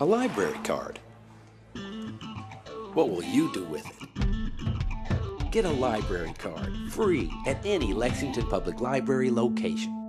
A library card. What will you do with it? Get a library card free at any Lexington Public Library location.